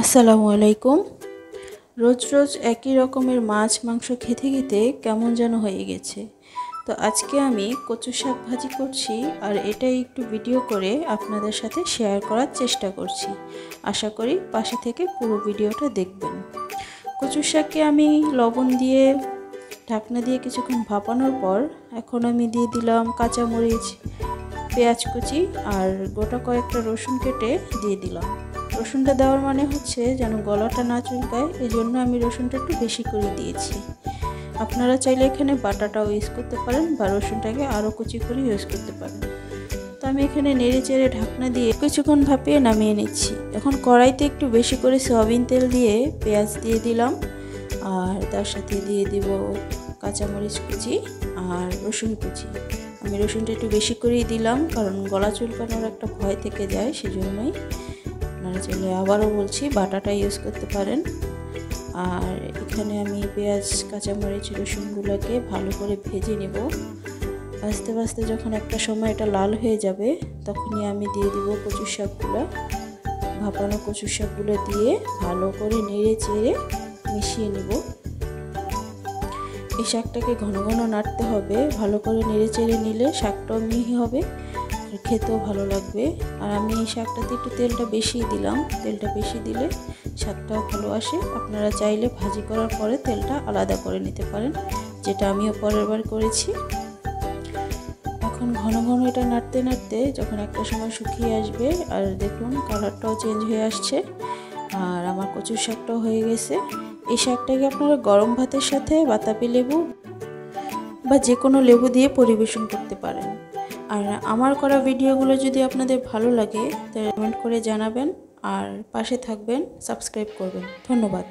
আসসালামু আলাইকুম। রোজ রোজ একই রকমের মাছ, মাংস খেতে খেতে কেমন যেন হয়ে গেছে। তো আজকে আমি কচু শাক ভাজি করছি আর এটাই একটু ভিডিও করে আপনাদের সাথে শেয়ার করার চেষ্টা করছি। আশা করি পাশে থেকে পুরো ভিডিওটা দেখবেন। কচু শাককে আমি লবণ দিয়ে ঢাকনা দিয়ে কিছুক্ষণ ভাপানোর পর এখন আমি দিয়ে দিলাম কাঁচামরিচ, পেঁয়াজ কুচি আর গোটা কয়েকটা রসুন কেটে দিয়ে দিলাম। রসুনটা দেওয়ার মানে হচ্ছে যেন গলাটা না চুলকায় এই জন্য আমি রসুনটা একটু বেশি করে দিয়েছি। আপনারা চাইলে এখানে বাটাটাও ইউজ করতে পারেন বা রসুনটাকে আরও কুচি করে ইউজ করতে পারেন। তো আমি এখানে নেড়ে চেড়ে ঢাকনা দিয়ে কিছুক্ষণ ভাপিয়ে নামিয়ে নিচ্ছি। এখন কড়াইতে একটু বেশি করে সয়াবিন তেল দিয়ে পেঁয়াজ দিয়ে দিলাম, আর তার সাথে দিয়ে দিব কাঁচামরিচ কুচি আর রসুন কুচি। আমি রসুনটা একটু বেশি করেই দিলাম, কারণ গলা চুলকানোর একটা ভয় থেকে যায়, সেজন্যই আপনারা চাইলে আবারও বলছি, বাটাটা ইউজ করতে পারেন। আর এখানে আমি পেঁয়াজ, কাঁচামরিচ, রসুনগুলোকে ভালো করে ভেজে নেব। আস্তে আস্তে যখন একটা সময় এটা লাল হয়ে যাবে, তখনই আমি দিয়ে দিব কচু শাকগুলো। ভাপানো কচু শাকগুলো দিয়ে ভালো করে নেড়ে চেড়ে মিশিয়ে নেব। এই শাকটাকে ঘন ঘন নাড়তে হবে। ভালো করে নেড়ে চেড়ে নিলে শাকটাও মিহি হবে। খেতেও ভালো লাগবে। আর আমি এই শাকটাতে একটু তেলটা বেশি দিলাম। তেলটা বেশি দিলে শাকটাও ভালো আসে। আপনারা চাইলে ভাজি করার পরে তেলটা আলাদা করে নিতে পারেন, যেটা আমিও পরের বার করেছি। এখন ঘন ঘন এটা নাড়তে নাড়তে যখন একটা সময় শুকিয়ে আসবে, আর দেখুন কালারটাও চেঞ্জ হয়ে আসছে, আর আমার কচুর শাকটাও হয়ে গেছে। এই শাকটাকে আপনারা গরম ভাতের সাথে বাতাবি লেবু বা যে কোনো লেবু দিয়ে পরিবেশন করতে পারেন। আর আমার করা ভিডিওগুলো যদি আপনাদের ভালো লাগে, তাহলে কমেন্ট করে জানাবেন আর পাশে থাকবেন, সাবস্ক্রাইব করবেন। ধন্যবাদ।